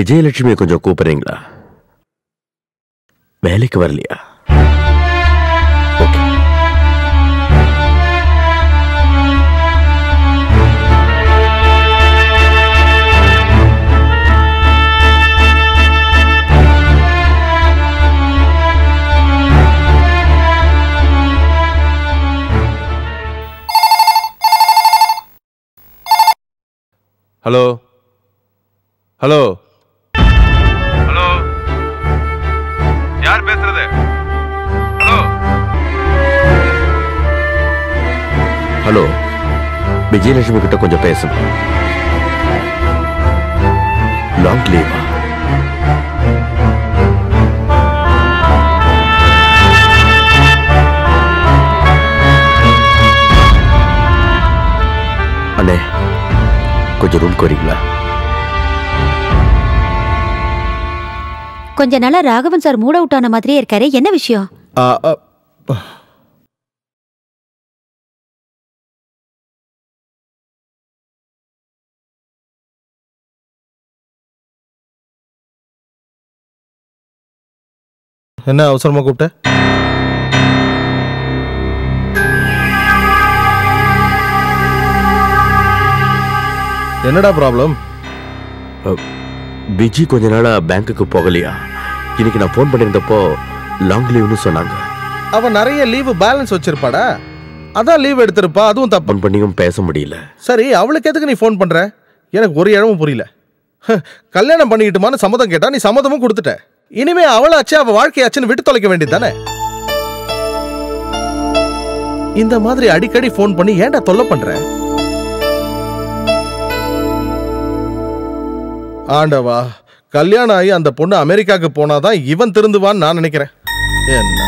விஜயலட்சுமியை கொஞ்சம் கூப்பிடுறீங்களா வேலைக்கு வரலையா okay hello hello hello hello. Vijayalakshmi கிட்ட கொஞ்சம் பேசணும் லாங் லீவா அண்ணே கொஞ்சம் ரூம்க்கு வரீங்களா? கொஞ்ச நாளா ராகவன் சார் மூட் அவுட் ஆன மாதிரியே இருக்காரு என்ன விஷயம்? என்ன அவசரமா கூப்பிட்ட? என்னடா ப்ராப்ளம் விஜி கொஞ்ச நாளா பேங்க்குக்கு போகலையா? இன்னைக்கு நான் ஃபோன் பண்ணியிருந்தப்போ லாங் லீவ்னு சொன்னாங்க. அவ நிறைய லீவு பேலன்ஸ் வச்சிருப்பாடா. அதான் லீவ் எடுத்திருப்பா அதுவும் தப்பு. பண்ணியும் பேச முடியல. சரி அவளுக்கு எதுக்கு நீ ஃபோன் பண்ற? எனக்கு ஒரு இடமும் புரியல. கல்யாணம் பண்ணிக்கிட்டுமான்னு சம்மதம் கேட்டா நீ சம்மதமும் கொடுத்துட்ட. இனிமே அவளாச்சு அவ வாழ்க்கையாச்சுன்னு விட்டு தொலைக்க வேண்டியது தானே? இந்த மாதிரி அடிக்கடி ஃபோன் பண்ணி ஏன்டா தொல்லை பண்ற? ஆண்டவா கல்யாணம் ஆகி அந்த பொண்ணு அமெரிக்காவுக்கு போனாதான் இவன் திருந்துவான்னு நான் நினைக்கிறேன். என்ன?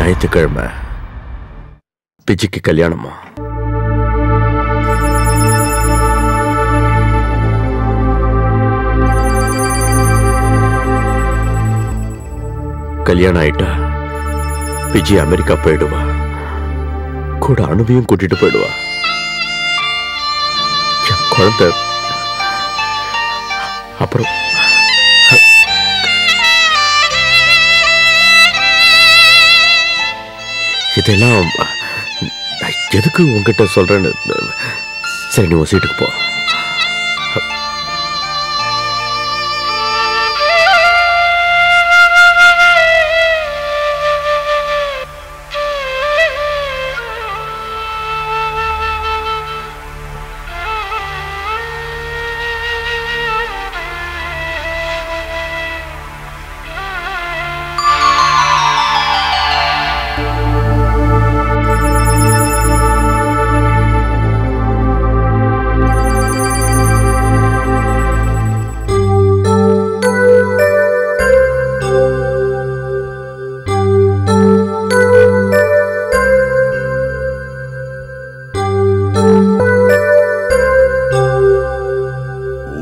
ஞாயிற்றுக்கிழமை. பிஜிக்கு கல்யாணமா? கல்யாணம் ஆயிட்டா பிஜி அமெரிக்கா போயிடுவா. கூட அனுபவியும் கூட்டிட்டு போயிடுவா. என் குழந்தை அப்புறம் இதெல்லாம் எதுக்கு உங்ககிட்ட சொல்றேன்னு? சரி நீ உன் சீட்டுக்கு போ.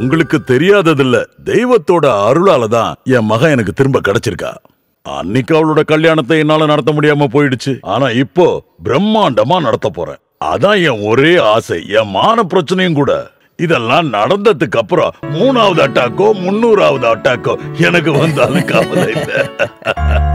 உங்களுக்கு தெரியாததில்ல தெய்வத்தோட அருளால தான் என் மகன் எனக்கு திரும்ப கிடைச்சிருக்கா. அன்னைக்கு அவளோட கல்யாணத்தை என்னால நடத்த முடியாம போயிடுச்சு. ஆனா இப்போ பிரம்மாண்டமா நடத்த போறேன். அதான் என் ஒரே ஆசை என் மான பிரச்சனையும் கூட. இதெல்லாம் நடந்ததுக்கு அப்புறம் மூணாவது அட்டாக்கோ முன்னூறாவது அட்டாக்கோ எனக்கு வந்தாலும் கவலை இல்லை.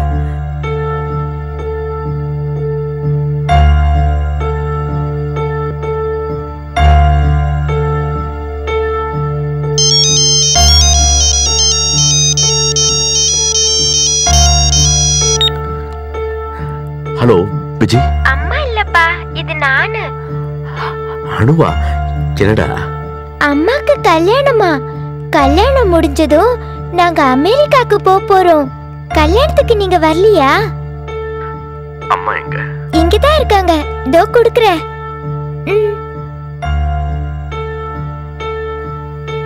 ராஜி அம்மா இல்லப்பா இது நானு. அணுவா என்னடா? அம்மாக்கு கல்யாணமா? கல்யாணம் முடிஞ்சதும் நாங்க அமெரிக்காக்கு போக போறோம். கல்யாணத்துக்கு நீங்க வரலையா? அம்மா எங்க? இங்கதான் இருக்காங்க. இதோ குடுக்குறேன்.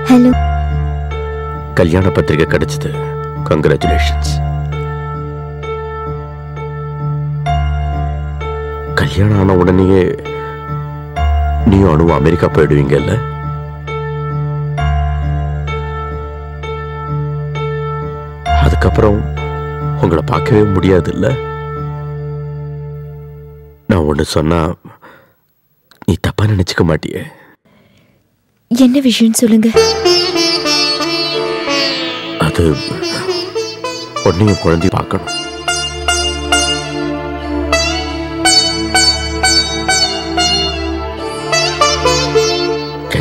ஹலோ. கல்யாண பத்திரிகை கிடைச்சது. கங்க்ராச்சுலேஷன்ஸ் கல்யாணம் ஆன உடனேயே நீயும் அணுவும் அமெரிக்கா போயிடுவீங்கல்ல? அதுக்கப்புறம் உங்களை பார்க்கவே முடியாதுல்ல? நான் ஒன்று சொன்னா நீ தப்பா நினைச்சுக்க மாட்டியே. என்ன விஷயம் சொல்லுங்க. அது உன்னையும் குழந்தை பார்க்கணும்.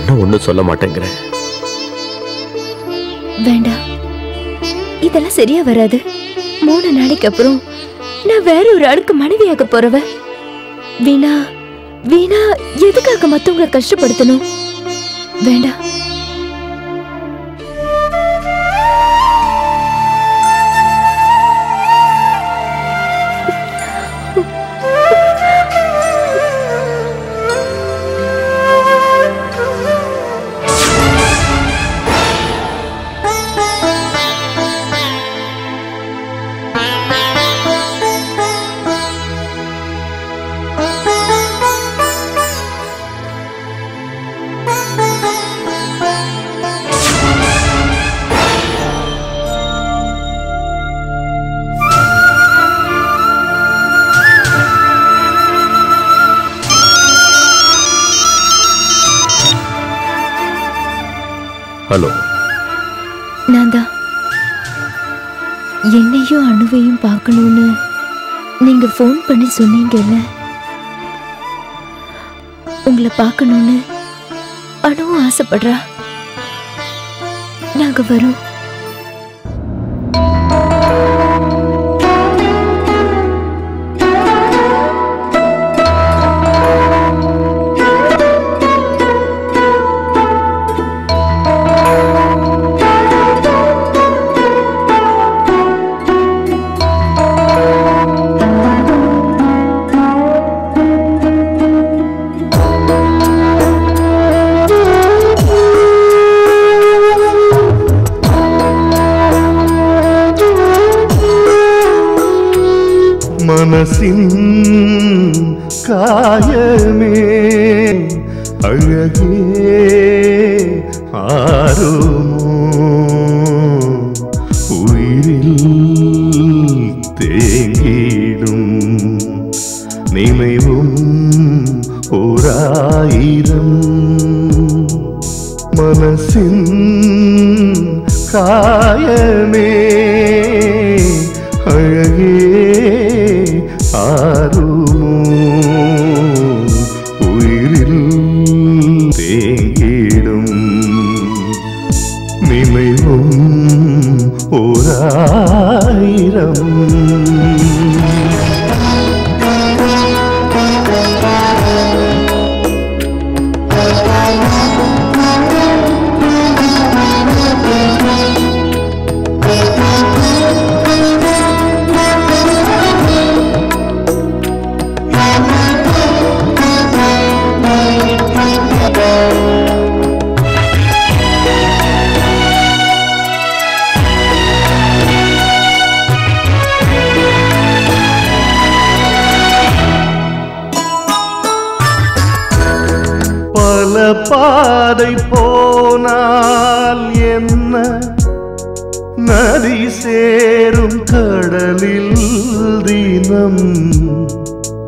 என்ன ஒண்ணு சொல்ல மாட்டேங்கிறேன் வேண்டாம் இதெல்லாம் சரியா வராது. மூணு நாளைக்கு அப்புறம் நான் வேற ஒரு ஆளுக்கு மனைவியாக போறவ. வீணா வீணா எதுக்காக மத்தவங்களை கஷ்டப்படுத்தணும்? வேண்டாம் ஹலோ. நான் தான் என்னையும் அணுவையும் பார்க்கணும்னு நீங்க ஃபோன் பண்ணி சொன்னீங்கல்ல? உங்களை பார்க்கணும்னு அணுவும் ஆசைப்படுறா. நாங்க வரோம். மனசின் காயமே அழகே ஆறுமோ? உயிரில் தேங்கிடும் நினைவும் ஓராயிரம். மனசின் காயமே அழகே ஆறுமோ உயிரில் தேங்கிடும் நினைவும் ஓராயிரம் போனால் என்ன? நதி சேரும் கடலில் தினம்.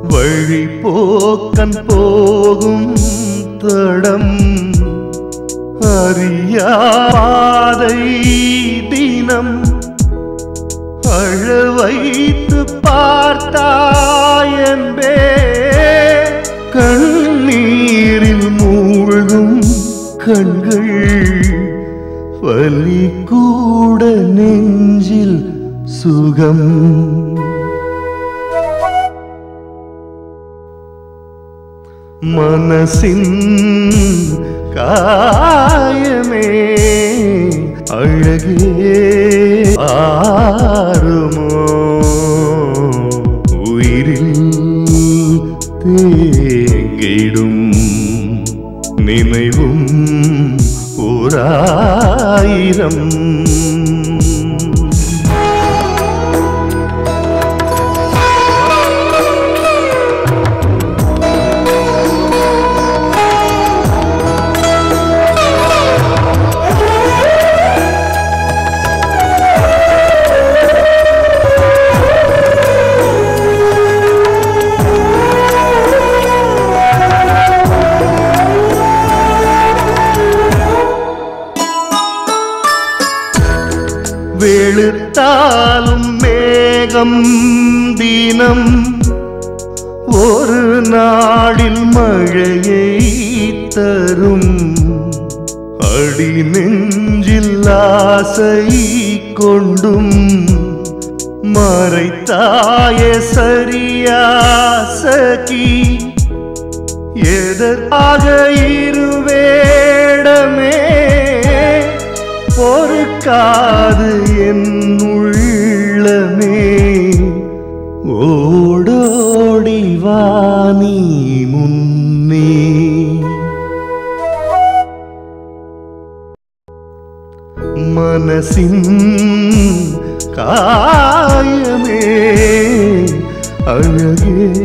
வழி போக்கன் போகும் தடம். அறியாதை தினம். அழ வைத்து பார்த்தாயன்பே நெஞ்சில் சுகம் மனசின் காயமே அழகே ஆறுமோ உயிரில் தேங்கிடும் நினைவும் வெளுத்தாலும் மேகம் தினம். ஒரு நாளில் மழையை தரும். அடி நெஞ்சில் ஆசை கொண்டும். மறைத்தாய சரியா சகி எதற்காக இருவேடமே? பொறுக்காது என் உள்ளமே. ஓடோடி வா முன்னே. மனசின் காயமே. அழகே.